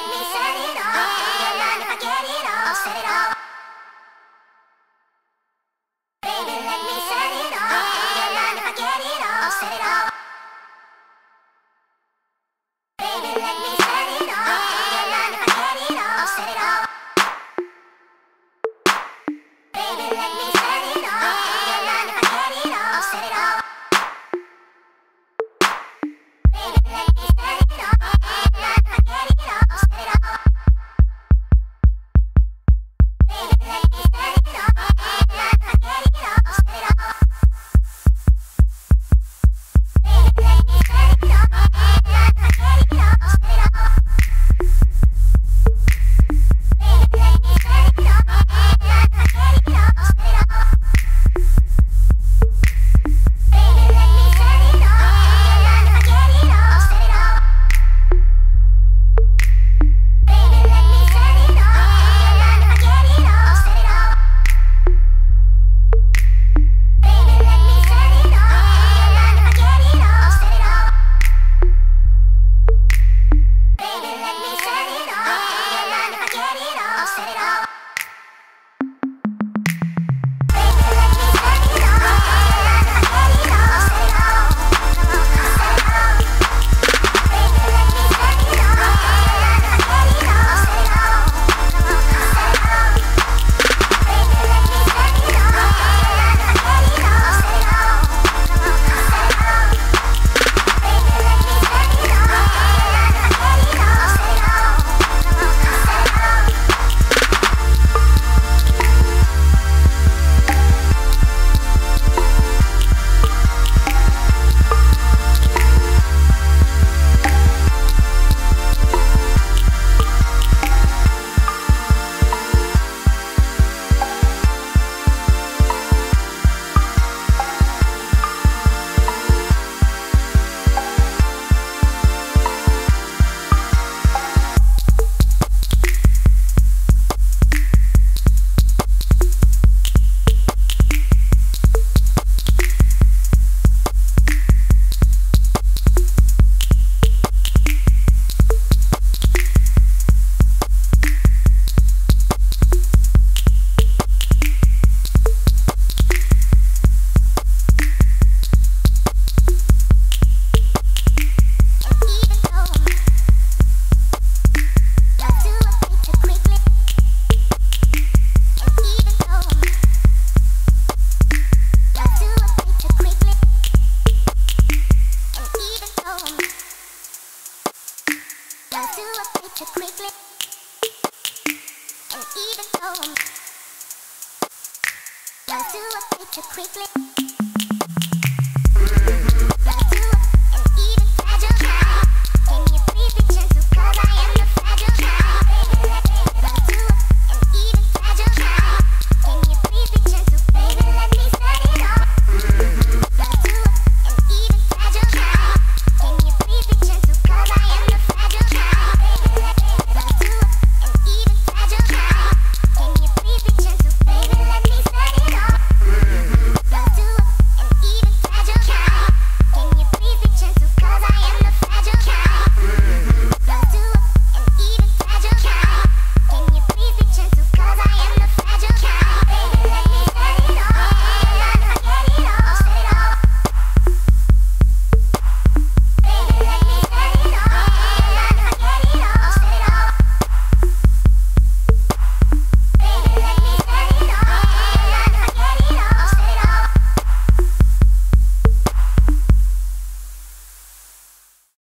let me And even though I'm... Now do I take quickly.